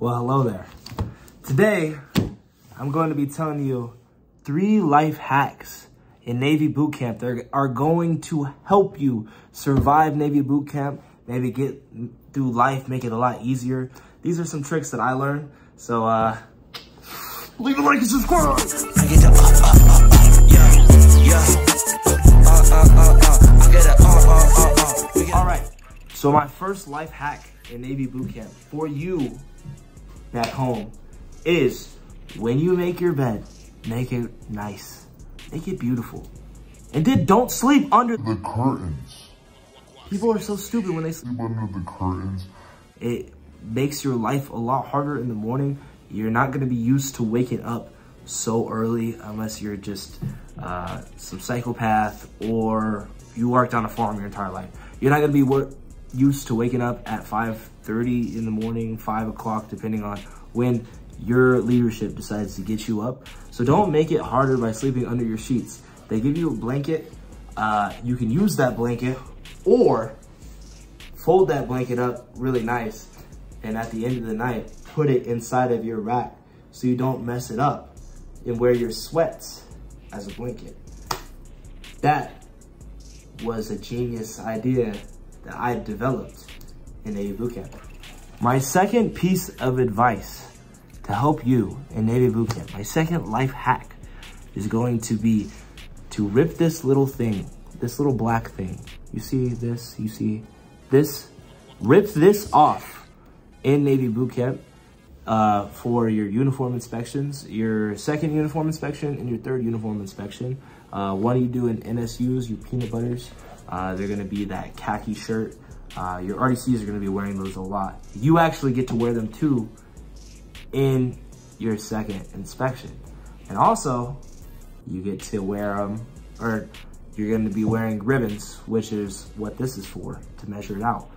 Well, hello there. Today, I'm going to be telling you three life hacks in Navy boot camp that are going to help you survive Navy boot camp, maybe get through life, make it a lot easier. These are some tricks that I learned. So, uh, leave a like and subscribe. All right. So my first life hack in Navy boot camp for you back home is when you make your bed, make it nice, make it beautiful. And then don't sleep under the curtains. People are so stupid when they sleep under the curtains. It makes your life a lot harder in the morning. You're not gonna be used to waking up so early unless you're just uh, some psychopath or you worked on a farm your entire life. You're not gonna be used to waking up at 5.30 in the morning, 5 o'clock, depending on when your leadership decides to get you up. So don't make it harder by sleeping under your sheets. They give you a blanket. Uh, you can use that blanket or fold that blanket up really nice. And at the end of the night, put it inside of your rack so you don't mess it up and wear your sweats as a blanket. That was a genius idea that I developed in Navy boot camp. My second piece of advice to help you in Navy boot camp, my second life hack is going to be to rip this little thing, this little black thing. You see this, you see this? Rip this off in Navy boot camp uh, for your uniform inspections, your second uniform inspection and your third uniform inspection. Uh, one you do in NSUs, your peanut butters, uh, they're gonna be that khaki shirt. Uh, your RDCs are gonna be wearing those a lot. You actually get to wear them too in your second inspection. And also, you get to wear them, or you're gonna be wearing ribbons, which is what this is for, to measure it out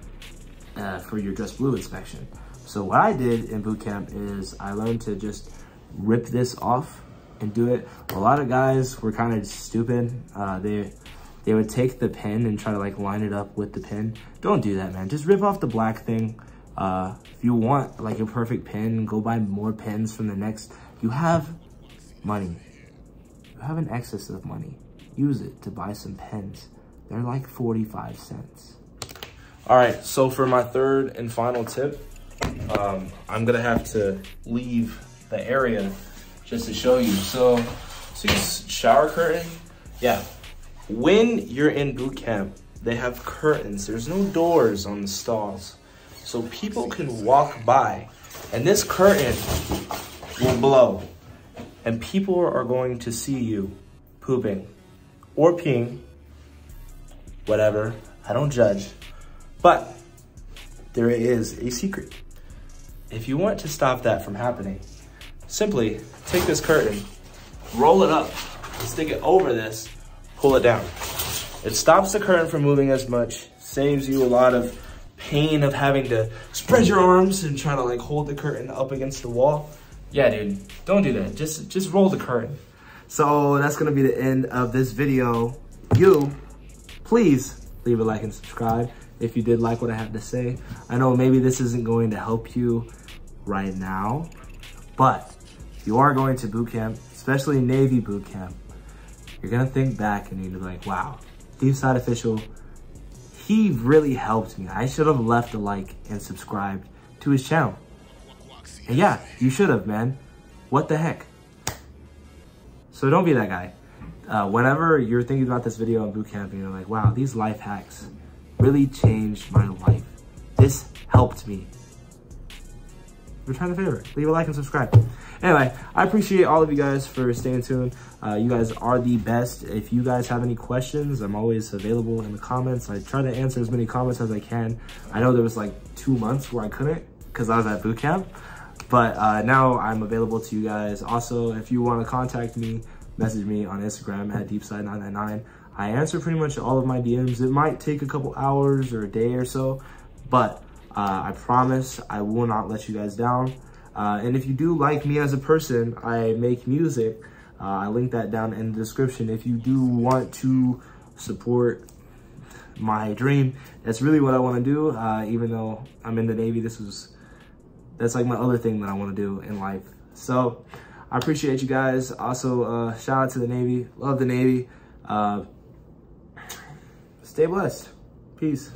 uh, for your dress blue inspection. So what I did in boot camp is I learned to just rip this off and do it. A lot of guys were kind of stupid. Uh, they they would take the pen and try to like line it up with the pen. Don't do that, man. Just rip off the black thing. Uh, if you want like a perfect pen, go buy more pens from the NEX. You have money. You have an excess of money. Use it to buy some pens. They're like 45 cents. All right, so for my third and final tip, um, I'm gonna have to leave the area just to show you. So, see shower curtain? Yeah, when you're in boot camp, they have curtains. There's no doors on the stalls. So people can walk by and this curtain will blow and people are going to see you pooping or peeing, whatever. I don't judge, but there is a secret. If you want to stop that from happening, simply take this curtain, roll it up, and stick it over this, pull it down. It stops the current from moving as much, saves you a lot of pain of having to spread your arms and try to like hold the curtain up against the wall. Yeah, dude, don't do that. Just, just roll the curtain. So that's gonna be the end of this video. You, please leave a like and subscribe if you did like what I had to say. I know maybe this isn't going to help you right now, but you are going to boot camp, especially Navy boot camp, you're gonna think back and you're like, wow, Deepside Official, he really helped me. I should have left a like and subscribed to his channel. And yeah, you should have, man. What the heck? So don't be that guy. Uh, whenever you're thinking about this video on boot camp and you're like, wow, these life hacks really changed my life. This helped me. Return the favor. Leave a like and subscribe. Anyway, I appreciate all of you guys for staying tuned. Uh, you guys are the best. If you guys have any questions, I'm always available in the comments. I try to answer as many comments as I can. I know there was like two months where I couldn't because I was at boot camp. But uh, now I'm available to you guys. Also, if you want to contact me, message me on Instagram at deepside999. I answer pretty much all of my DMs. It might take a couple hours or a day or so, but uh, I promise I will not let you guys down. Uh, and if you do like me as a person, I make music. Uh, I link that down in the description. If you do want to support my dream, that's really what I want to do. Uh, even though I'm in the Navy, this was that's like my other thing that I want to do in life. So I appreciate you guys. Also, uh, shout out to the Navy. Love the Navy. Uh, stay blessed. Peace.